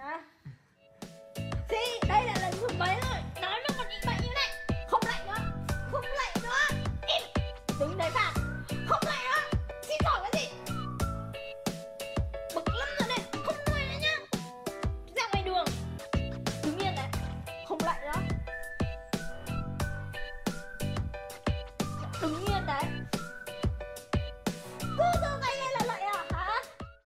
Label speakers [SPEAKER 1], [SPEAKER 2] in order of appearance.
[SPEAKER 1] à. Đây là lần thứ mấy rồi? Nói nó còn bị bệnh như này. Không lạnh nữa. Không lạnh nữa. Im. Đứng đấy phạt Không lạnh nữa. Xin hỏi cái gì Bực lắm rồi này. Không nuôi nữa nhá. Ra ngoài đường. Đứng yên đấy Không lạnh nữa. Đứng yên đấy